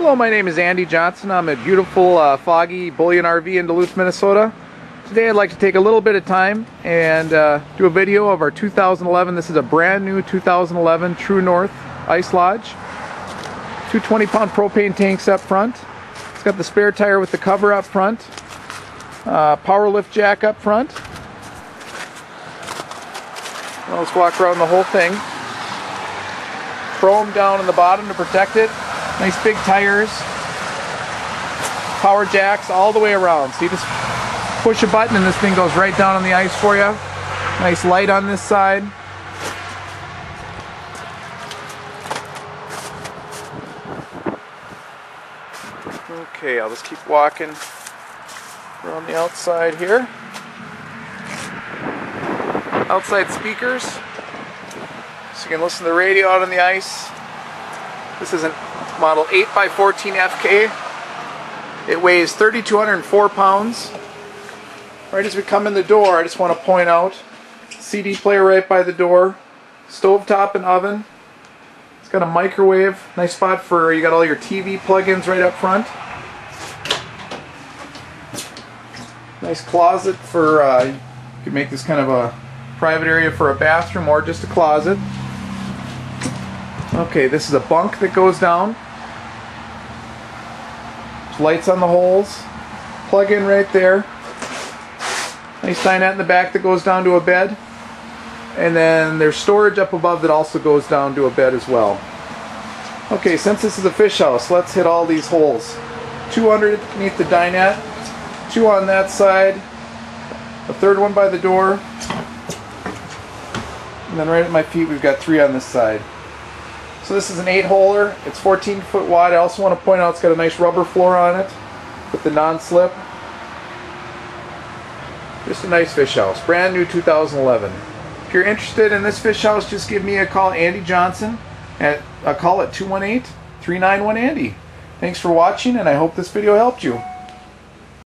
Hello, my name is Andy Johnson. I'm at beautiful, uh, foggy Bullyan RV in Duluth, Minnesota. Today I'd like to take a little bit of time and uh, do a video of our 2011. This is a brand new 2011 True North Ice Lodge. Two 20 pound propane tanks up front. It's got the spare tire with the cover up front. Uh, power lift jack up front. Let's walk around the whole thing. Chrome down in the bottom to protect it. Nice big tires. Power jacks all the way around. So you just push a button and this thing goes right down on the ice for you. Nice light on this side. Okay, I'll just keep walking around the outside here. Outside speakers. So you can listen to the radio out on the ice. This is a model 8x14 FK. It weighs 3,204 pounds. Right as we come in the door, I just want to point out CD player right by the door, stove top and oven. It's got a microwave, nice spot for you got all your TV plug-ins right up front. Nice closet for uh, you could make this kind of a private area for a bathroom or just a closet. Okay, this is a bunk that goes down. Lights on the holes. Plug in right there. Nice dinette in the back that goes down to a bed. And then there's storage up above that also goes down to a bed as well. Okay, since this is a fish house, let's hit all these holes. Two underneath the dinette, two on that side, a third one by the door, and then right at my feet we've got three on this side. So this is an 8-holer, it's 14 foot wide. I also want to point out it's got a nice rubber floor on it with the non-slip. Just a nice fish house. Brand new 2011. If you're interested in this fish house, just give me a call, Andy Johnson, at a call at 218-391-ANDY. Thanks for watching, and I hope this video helped you.